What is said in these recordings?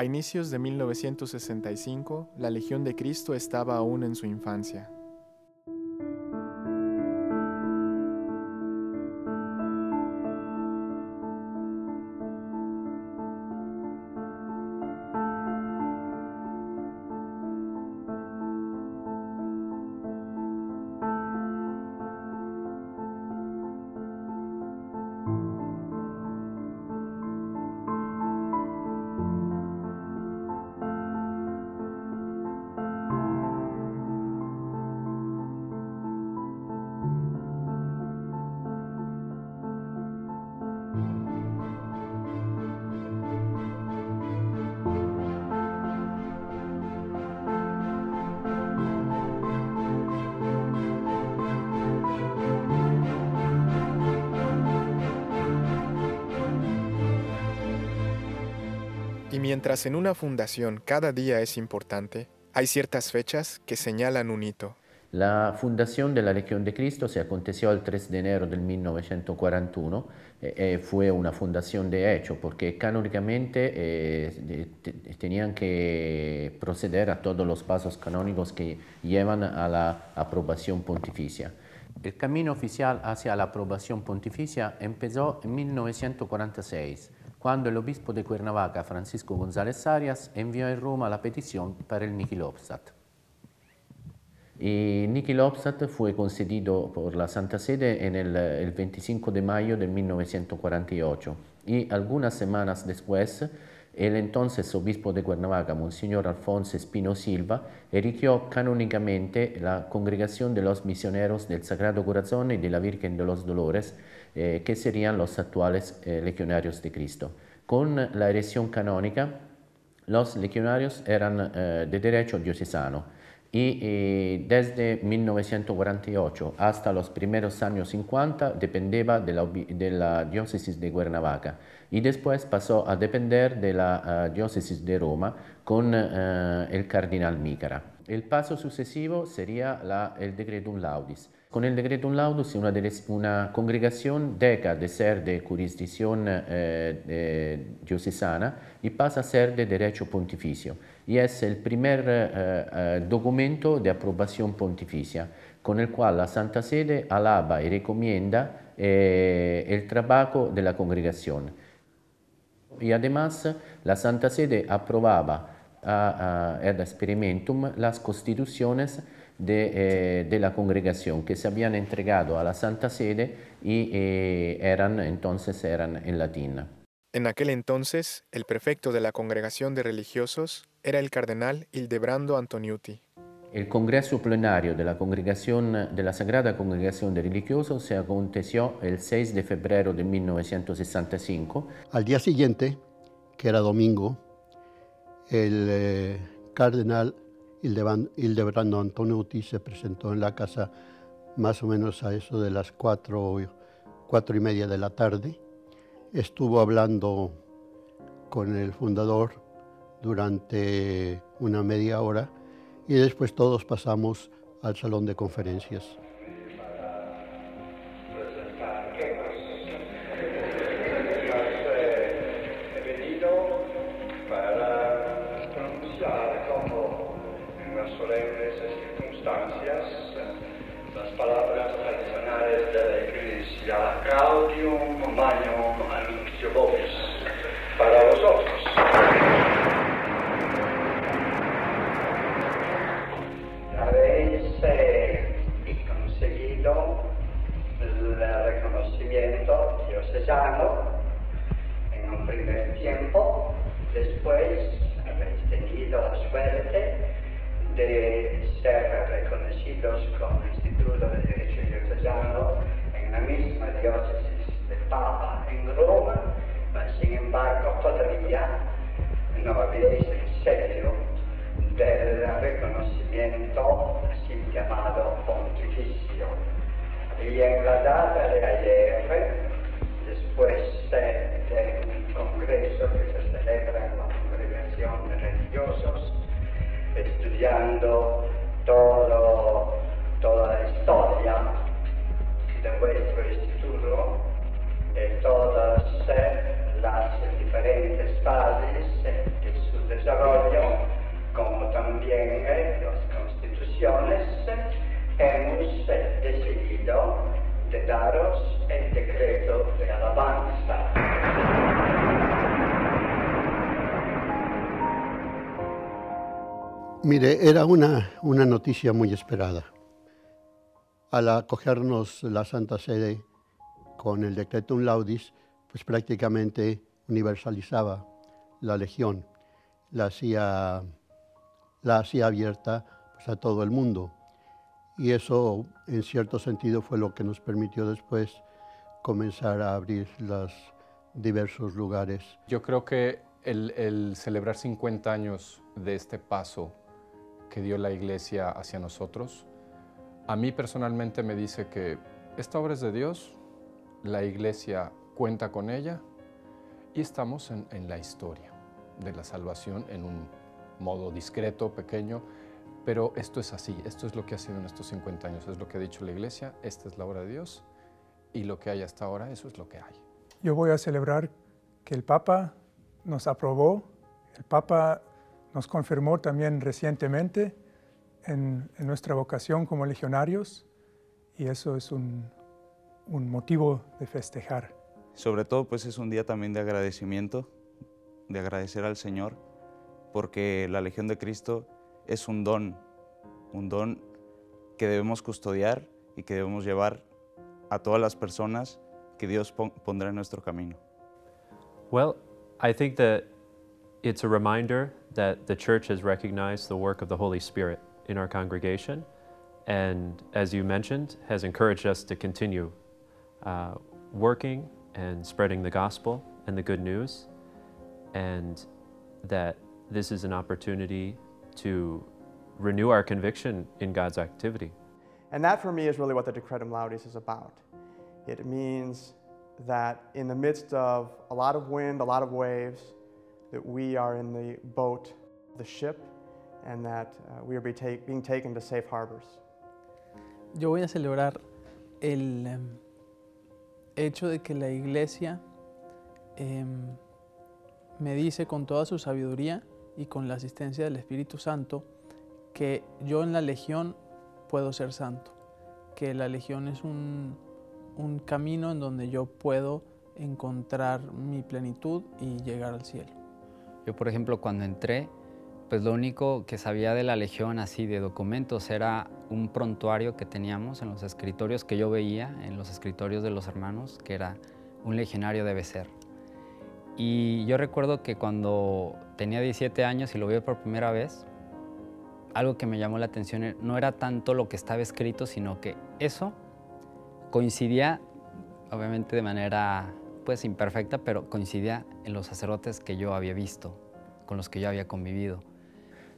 A inicios de 1965, la Legión de Cristo estaba aún en su infancia. Mientras en una fundación cada día es importante, hay ciertas fechas que señalan un hito. La fundación de la Legión de Cristo se aconteció el 3 de enero del 1941. Eh, eh, fue una fundación de hecho porque canónicamente eh, tenían que proceder a todos los pasos canónicos que llevan a la aprobación pontificia. El camino oficial hacia la aprobación pontificia empezó en 1946 cuando el obispo de Cuernavaca, Francisco González Arias, envió a Roma la petición para el Niki Y Niki fue concedido por la Santa Sede en el, el 25 de mayo de 1948 y algunas semanas después el entonces obispo de Cuernavaca, Monseñor Alfonso Espino Silva, erigió canónicamente la Congregación de los Misioneros del Sagrado Corazón y de la Virgen de los Dolores, eh, que serían los actuales eh, legionarios de Cristo. Con la erección canónica, los legionarios eran eh, de derecho diocesano y desde 1948 hasta los primeros años 50 dependía de la, de la diócesis de Cuernavaca y después pasó a depender de la diócesis de Roma con el cardenal Mícara. El paso sucesivo sería la, el decretum laudis, con el decreto laudus, una, una congregación deja de ser de jurisdicción eh, diocesana y pasa a ser de derecho pontificio. Y es el primer eh, eh, documento de aprobación pontificia con el cual la Santa Sede alaba y recomienda el trabajo de la congregación. Y además la Santa Sede aprobaba a, a, ad experimentum las constituciones de, eh, la congregación que se habían entregado a la Santa Sede y eh, eran entonces eran en latín. En aquel entonces, el prefecto de la congregación de religiosos era el cardenal Hildebrando Antoniuti. El congreso plenario de la congregación de la Sagrada Congregación de Religiosos se aconteció el 6 de febrero de 1965. Al día siguiente, que era domingo, el eh, cardenal Hildebrando Antonuti se presentó en la casa más o menos a eso de las cuatro, cuatro y media de la tarde. Estuvo hablando con el fundador durante una media hora y después todos pasamos al salón de conferencias. diocesi del Papa in Roma, ma sin embargo si imbarcò tuttavia il serio del riconoscimento si chiamato pontificio. Y en la data de ayer, después de un congreso que se celebra en la congregación de religiosos, estudiando todo de el decreto de alabanza. Mire, era una, una noticia muy esperada. Al acogernos la Santa Sede con el Decretum Laudis, pues prácticamente universalizaba la legión, la hacía, la hacía abierta pues, a todo el mundo. Y eso, en cierto sentido, fue lo que nos permitió después comenzar a abrir los diversos lugares. Yo creo que el, el celebrar 50 años de este paso que dio la Iglesia hacia nosotros, a mí personalmente me dice que esta obra es de Dios, la Iglesia cuenta con ella y estamos en la historia de la salvación en un modo discreto, pequeño, pero esto es así, esto es lo que ha sido en estos 50 años, es lo que ha dicho la Iglesia, esta es la obra de Dios y lo que hay hasta ahora, eso es lo que hay. Yo voy a celebrar que el Papa nos aprobó, el Papa nos confirmó también recientemente en, en nuestra vocación como legionarios y eso es un, un motivo de festejar. Sobre todo pues es un día también de agradecimiento, de agradecer al Señor, porque la Legión de Cristo es un don, un don que debemos custodiar y que debemos llevar a todas las personas que Dios pondrá en nuestro camino. Well, I think that it's a reminder that the church has recognized the work of the Holy Spirit in our congregation and, as you mentioned, has encouraged us to continue uh, working and spreading the gospel and the good news, and that this is an opportunity to renew our conviction in God's activity. And that for me is really what the Decretum Laudis is about. It means that in the midst of a lot of wind, a lot of waves, that we are in the boat, the ship, and that uh, we are be ta being taken to safe harbors. Yo voy a celebrar el um, hecho de que la iglesia um, me dice con toda su sabiduría y con la asistencia del Espíritu Santo que yo en la legión puedo ser santo, que la legión es un, un camino en donde yo puedo encontrar mi plenitud y llegar al cielo. Yo, por ejemplo, cuando entré, pues lo único que sabía de la Legión así de documentos era un prontuario que teníamos en los escritorios que yo veía, en los escritorios de los hermanos, que era un legionario debe ser. Y yo recuerdo que cuando tenía 17 años y lo vi por primera vez, algo que me llamó la atención no era tanto lo que estaba escrito, sino que eso coincidía, obviamente de manera pues imperfecta, pero coincidía en los sacerdotes que yo había visto, con los que yo había convivido.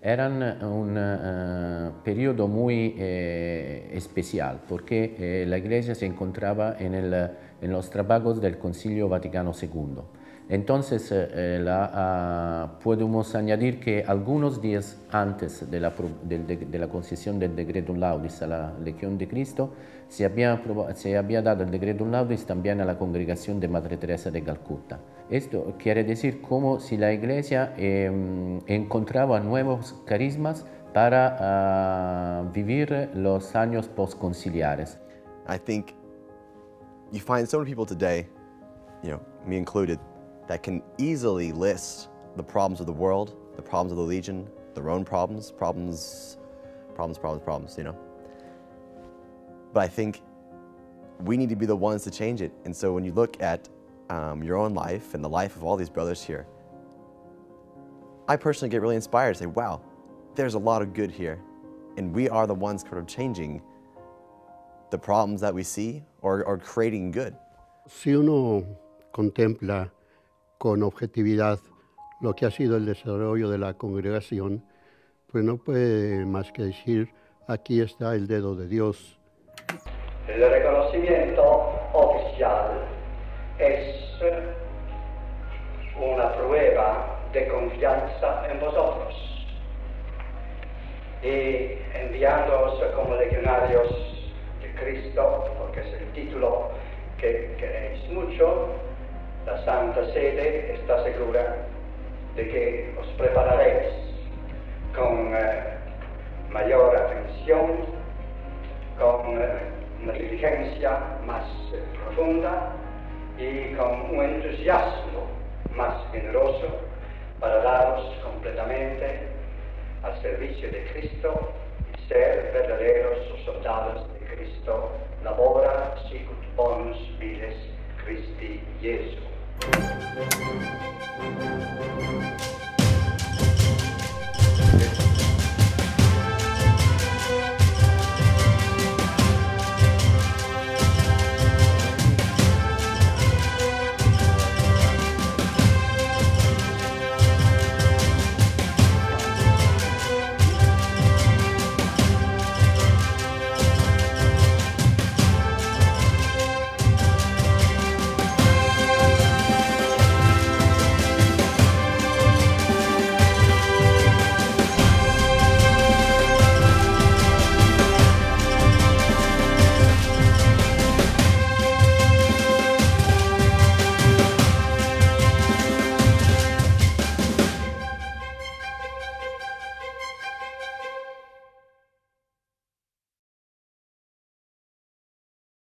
Eran un uh, periodo muy eh, especial porque eh, la iglesia se encontraba en, el, en, los trabajos del Concilio Vaticano II. Entonces, eh, la, uh, podemos añadir que algunos días antes de la, de, de, la concesión del decreto Laudis a la Legión de Cristo, se había, se había dado el decreto Laudis también a la congregación de Madre Teresa de Calcuta. Esto quiere decir como si la iglesia eh, encontraba nuevos carismas para uh, vivir los años postconciliares. I think you find so many people today, you know, me included, that can easily list the problems of the world, the problems of the Legion, their own problems, problems, problems, problems, problems, you know. But I think we need to be the ones to change it. And so when you look at um, your own life and the life of all these brothers here, I personally get really inspired to say, wow, there's a lot of good here. And we are the ones kind of changing the problems that we see or, or creating good. Si uno contempla con objetividad lo que ha sido el desarrollo de la congregación, pues no puede más que decir, aquí está el dedo de Dios. El reconocimiento oficial es una prueba de confianza en vosotros. Y enviándoos como legionarios de Cristo, porque es el título que queréis mucho, la Santa Sede está segura de que os prepararéis con eh, mayor atención, con eh, una diligencia más eh, profunda y con un entusiasmo más generoso para daros completamente al servicio de Cristo y ser verdaderos soldados de Cristo, labora sicut bonus vides Christi Jesu. Okay.